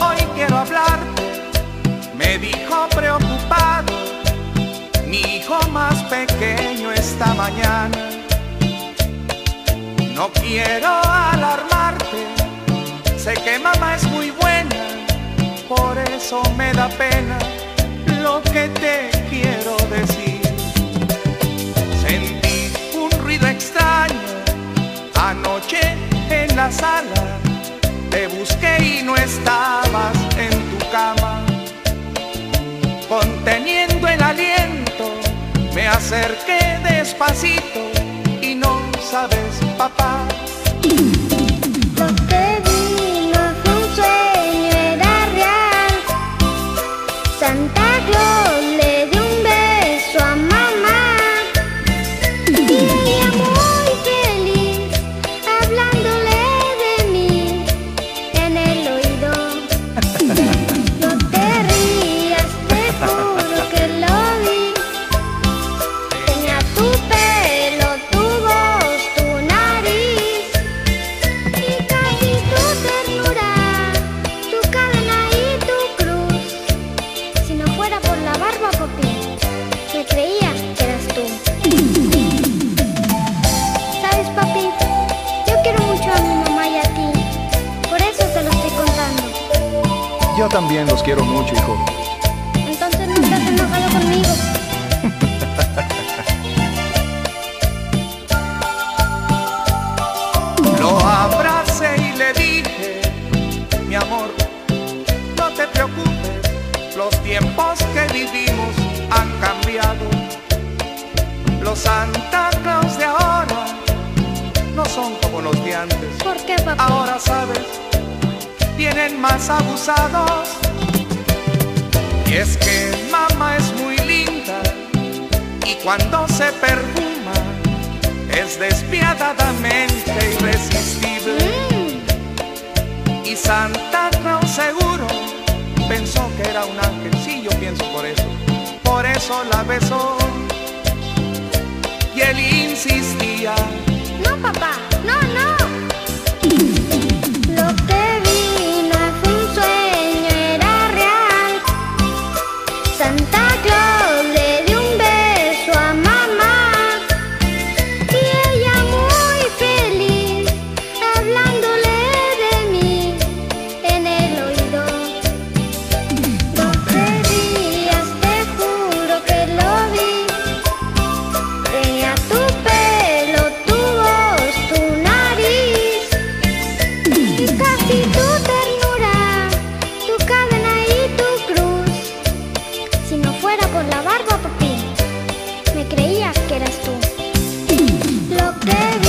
hoy quiero hablar, me dijo preocupado, mi hijo más pequeño esta mañana. No quiero alarmarte, sé que mamá es muy buena, por eso me da pena lo que te quiero decir. Sentí un ruido extraño anoche en la sala no estabas en tu cama. Conteniendo el aliento, me acerqué despacito Yo también los quiero mucho, hijo. Entonces no estás enojado conmigo. Lo abracé y le dije, mi amor, no te preocupes, los tiempos que vivimos han cambiado. Los Santa Claus de ahora no son como los de antes. ¿Por qué, papi? Ahora sabes, vienen más abusados. Y es que mamá es muy linda y cuando se perfuma es despiadadamente irresistible. Mm, Y Santa Claus seguro pensó que era un ángel. Sí, yo pienso por eso. Por eso la besó. Y él insistía. no, papá. fuera por la barba, papi. Me creías que eras tú. Lo que